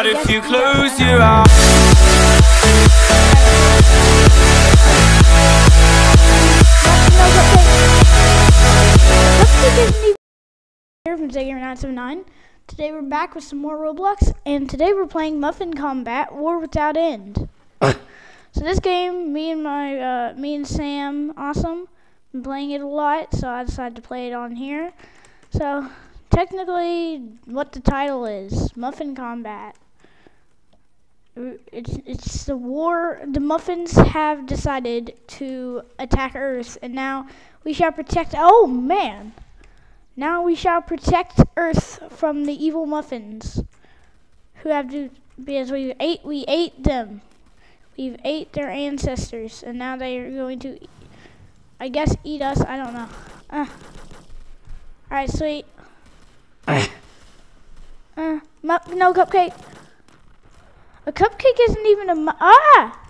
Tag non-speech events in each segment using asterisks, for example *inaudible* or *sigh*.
out if you close your eyes. Here from Zager979. Today we're back with some more Roblox, and today we're playing Muffin Kombat War Without End. *laughs* so this game, me and my, uh, me and Sam, awesome, been playing it a lot, so I decided to play it on here. So technically, what the title is, Muffin Kombat. It's it's the war. The muffins have decided to attack Earth, and now we shall protect. Oh man! Now we shall protect Earth from the evil muffins, who have to because we ate we ate them. We've ate their ancestors, and now they are going to, I guess, eat us. I don't know. Uh. All right, sweet. Uh, no cupcake. A cupcake isn't even a mu- ah.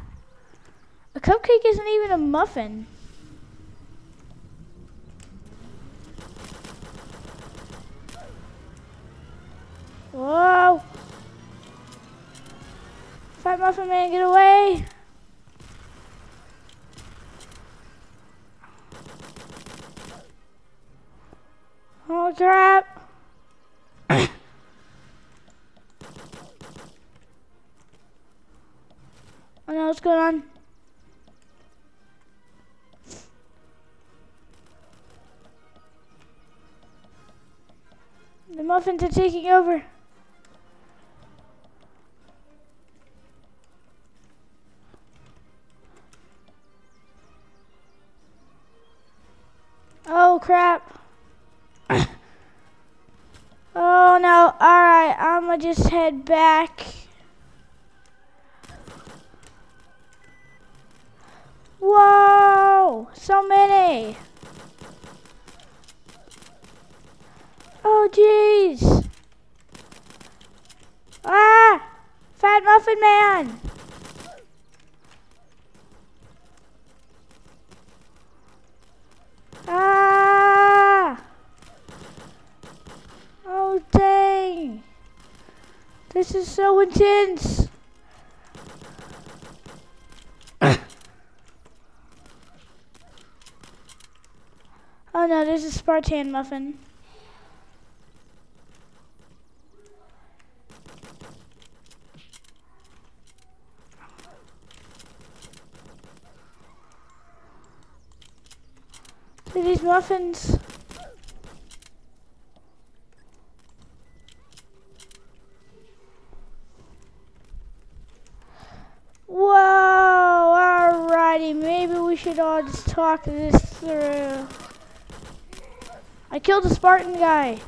A cupcake isn't even a muffin. Whoa! Fat Muffin Man, get away! Oh crap! Oh no, what's going on? The muffins are taking over. Oh crap. *coughs* oh no. Alright, I'ma just head back. So many! Oh jeez! Ah! Fat Muffin Man! Ah! Oh dang! This is so intense! Oh no, there's a Spartan muffin. Look these muffins. Whoa, alrighty, maybe we should all just talk this through. I killed a Spartan guy.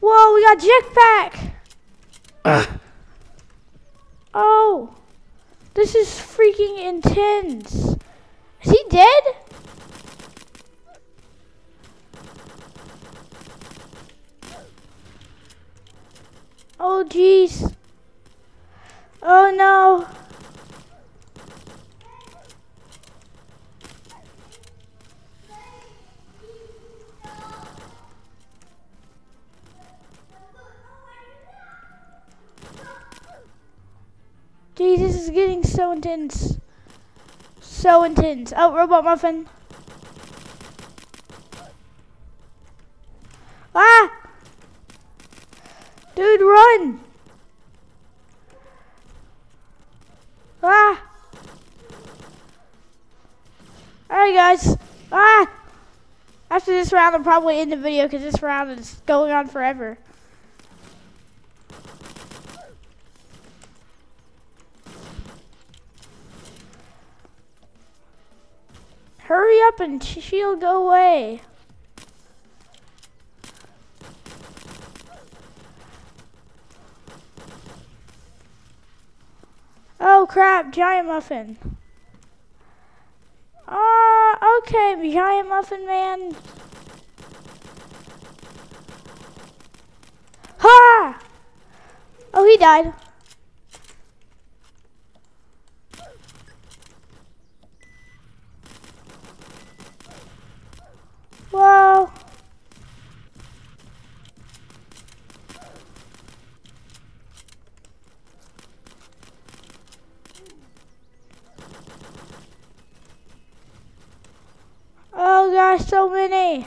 Whoa, we got jetpack. *coughs* Oh, this is freaking intense. Is he dead? Oh, jeez. Oh, no. Is getting so intense. So intense. Oh, robot muffin. Ah! Dude, run! Ah! Alright, guys. Ah! After this round, I'll probably end the video because this round is going on forever. Hurry up and she'll go away. Oh crap, giant muffin. Ah, okay, giant muffin man. Ha! Oh, he died. Whoa. So many.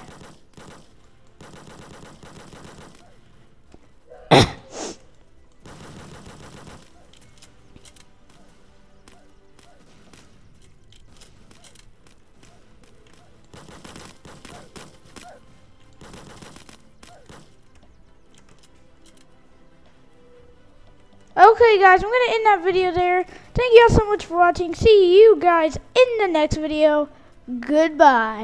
Okay, guys, I'm going to end that video there. Thank you all so much for watching. See you guys in the next video. Goodbye.